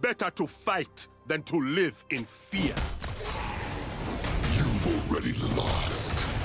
Better to fight than to live in fear. You've already lost.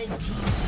Red team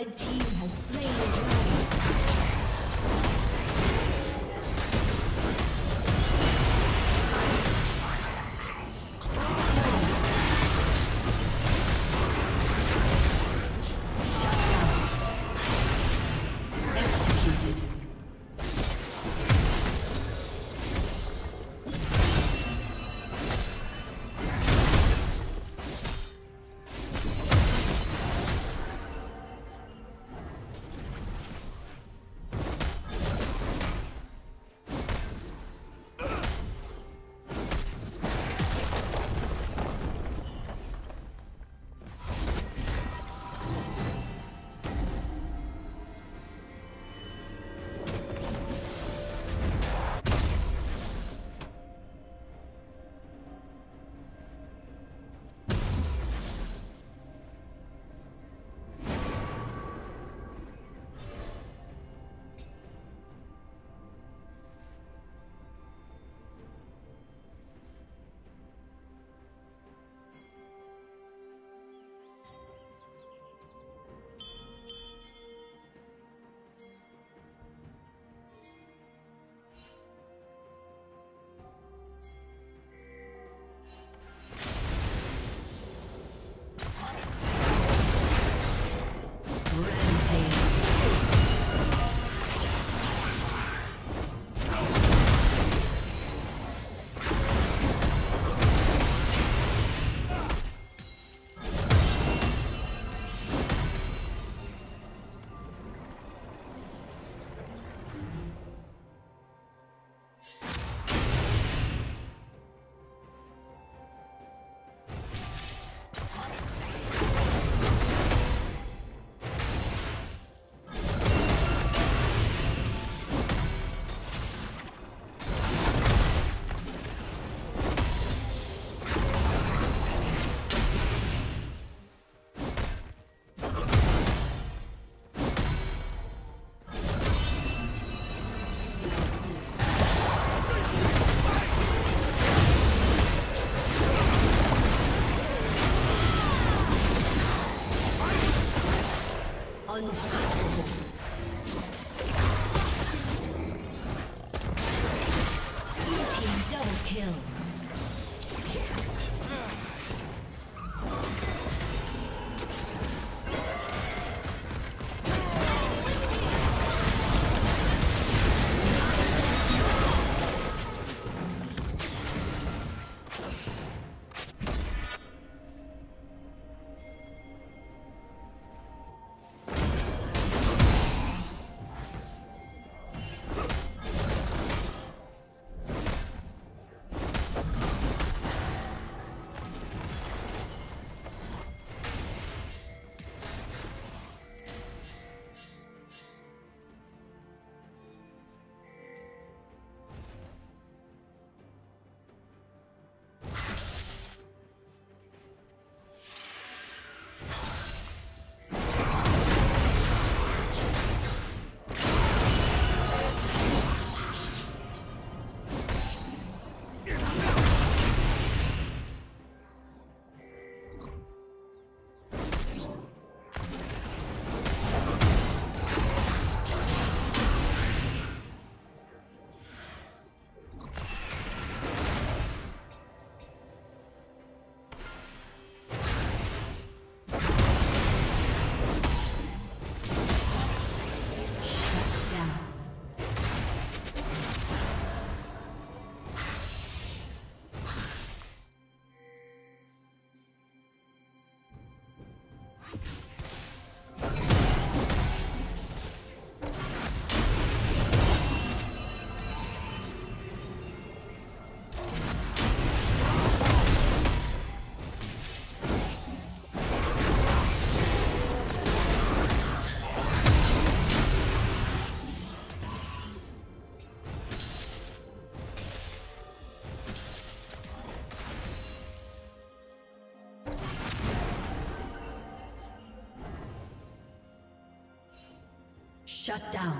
Red team has slain Shut down.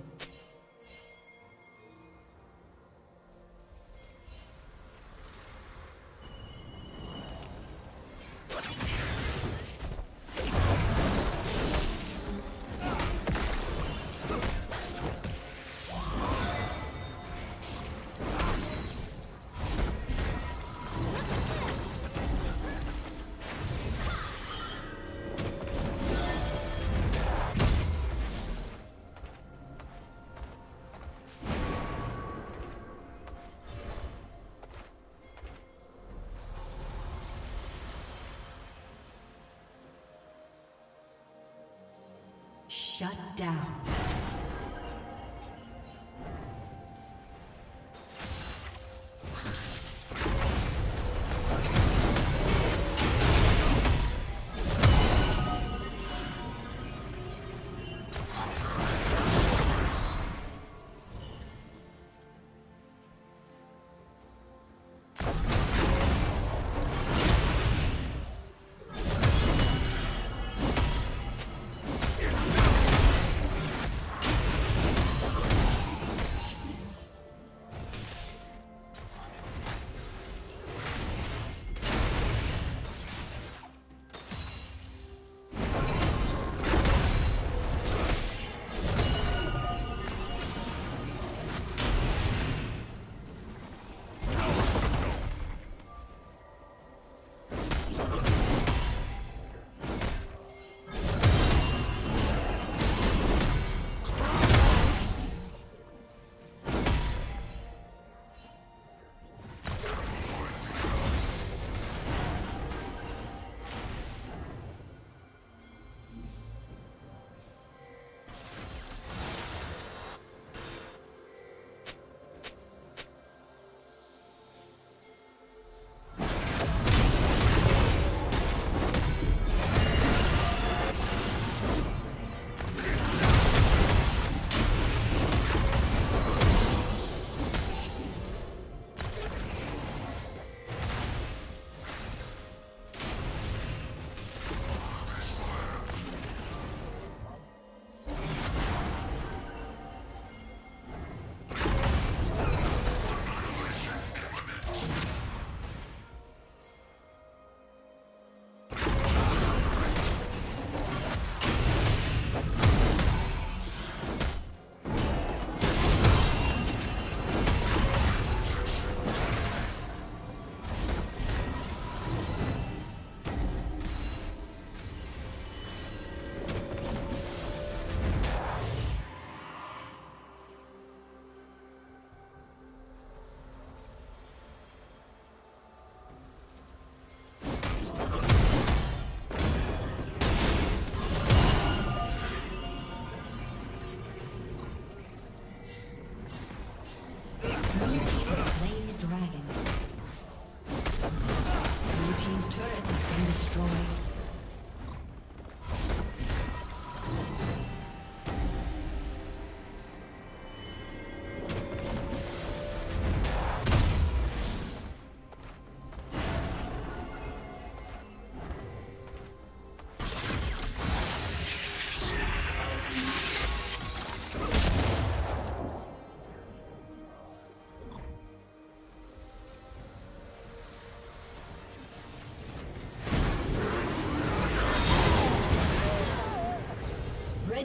Shut down.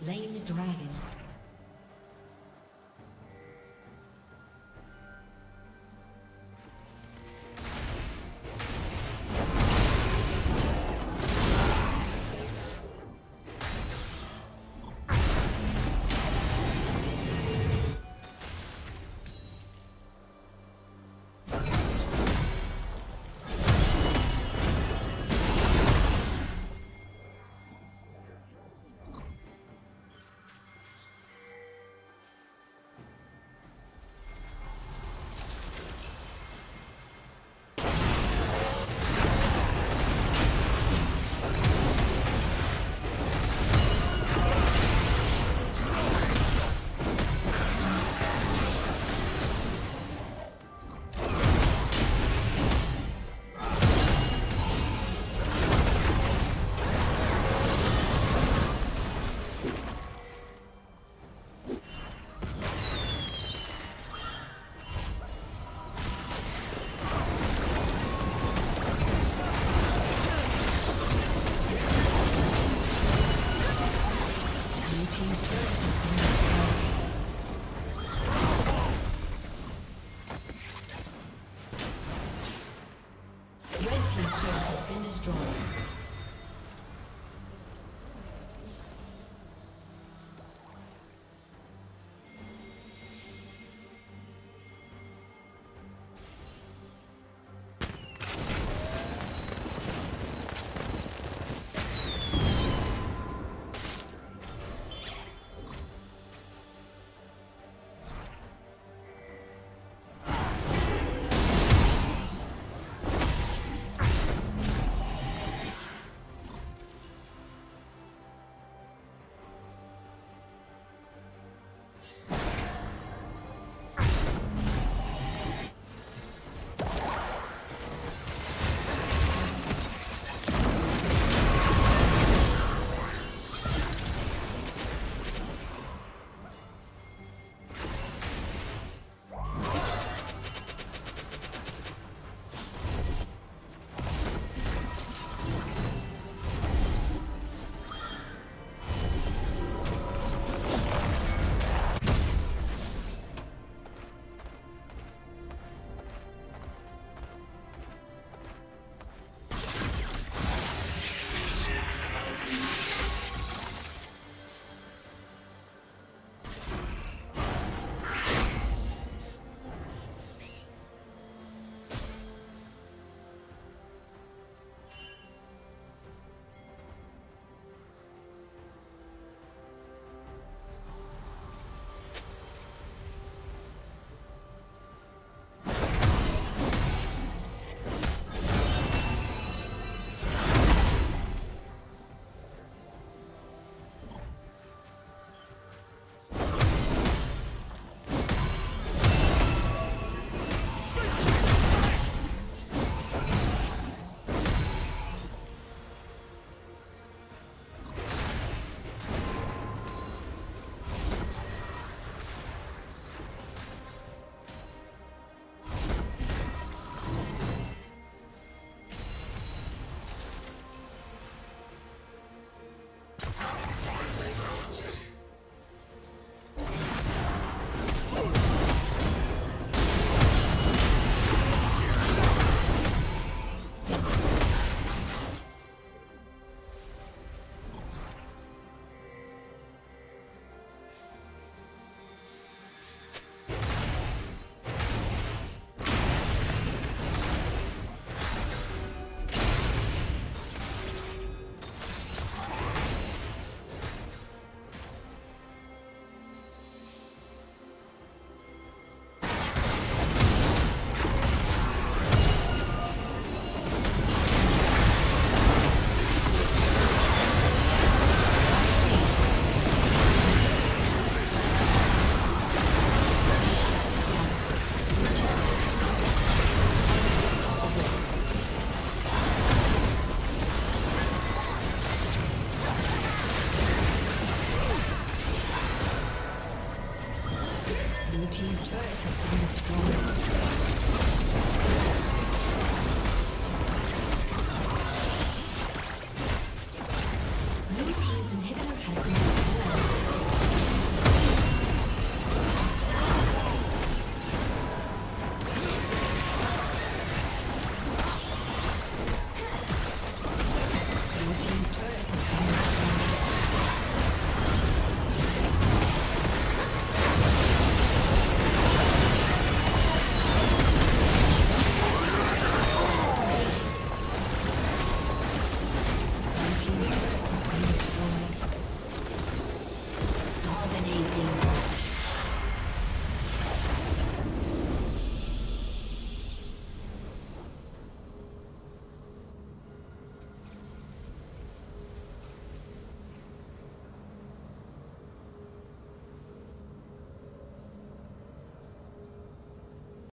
Slain the dragon. destroyed.